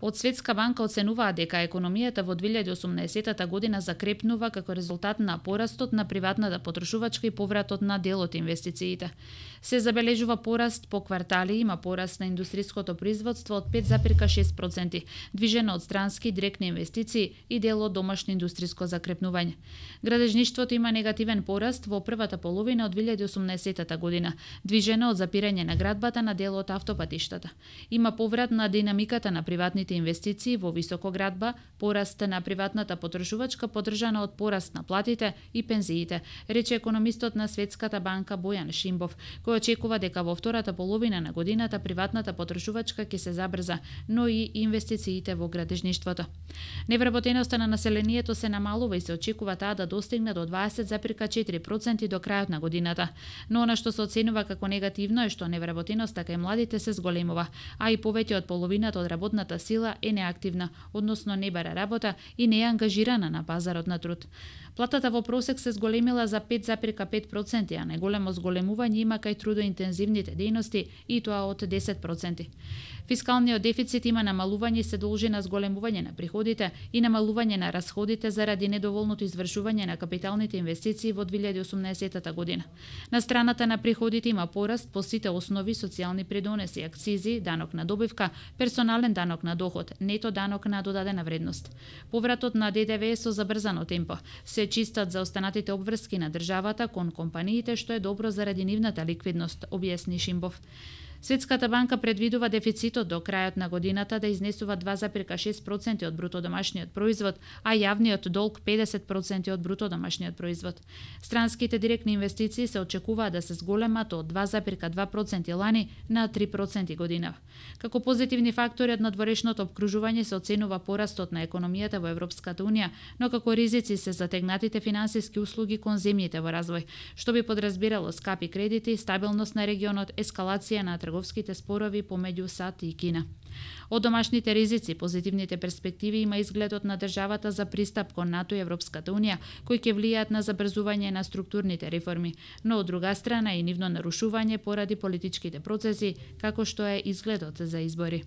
Од Светска банка оценуваа дека економијата во 2018 година закрепнува како резултат на порастот на приватната потрошувачка и повратот на дел од инвестициите. Се забележува пораст по квартали, има пораст на индустријското производство од 5,6%, движено од странски директни инвестиции и дел од домашно индустријско закрепнување. Градежништвото има негативен пораст во првата половина од 2018 година, движено од запирање на градбата на дел од автопатиштата. Има поврат на динамиката на приватните инвестиции во високоградба, пораст на приватната потрошувачка подржана од пораст на платите и пензиите, рече економистот на Светската банка Бојан Шимбов, кој очекува дека во втората половина на годината приватната потрошувачка ќе се забрза, но и инвестициите во градежништвото. Невработеноста на населението се намалува и се очекува таа да достигне до 20,4% до крајот на годината. Но она што се оценува како негативно е што невработеноста кај младите се зголемува, а и повеќе од половината од работната сила е неактивна, односно не бара работа и не е ангажирана на пазарот на труд. Платата во просек се зголемила за 5,5%, а најголемо зголемување има кај трудоинтензивните дејности и тоа од 10%. Фискалниот дефицит има намалување се должи на зголемување на приходите и намалување на расходите заради недоволното извршување на капиталните инвестиции во 2018 година. На страната на приходите има пораст по сите основи социјални придонеси, акцизи, данок на добивка, персонален данок на доход, нето данок на додадена вредност. Повратот на ДДВ е со забрзано темпо. Се чистат за останатите обврски на државата кон компаниите што е добро заради нивната ликвидност, објасни Шимбов. Светската банка предвидува дефицитот до крајот на годината да изнесува 2,6% од бруто домашниот производ, а јавниот долг 50% од бруто домашниот производ. Странските директни инвестиции се очекуваат да се зголемат од 2,2% лани на 3% година. Како позитивни фактори од надворешното обкружување се оценува порастот на економијата во Европската унија, но како ризици се затегнатите финансиски услуги кон земјите во развој, што би подразбирало скапи кредити, стабилност на регионот, ескалација на трговските спорови помеѓу САД и Кина. Од домашните ризици, позитивните перспективи има изгледот на државата за пристап кон НАТО и Европската Унија, кои ќе влијаат на забрзување на структурните реформи, но од друга страна и нивно нарушување поради политичките процеси, како што е изгледот за избори.